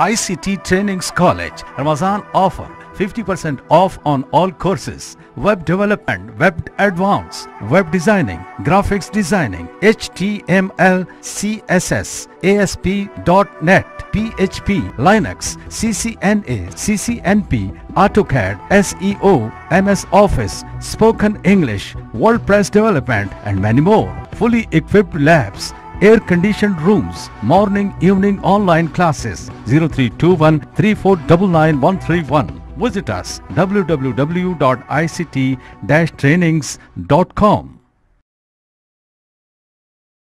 ICT Trainings College. Ramazan offer 50% off on all courses. Web development, web advance, web designing, graphics designing, HTML, CSS, ASP.NET, PHP, Linux, CCNA, CCNP, AutoCAD, SEO, MS Office, Spoken English, WordPress development and many more. Fully equipped labs, air-conditioned rooms, morning, evening online classes 0321 3499131. Visit us www.ict-trainings.com.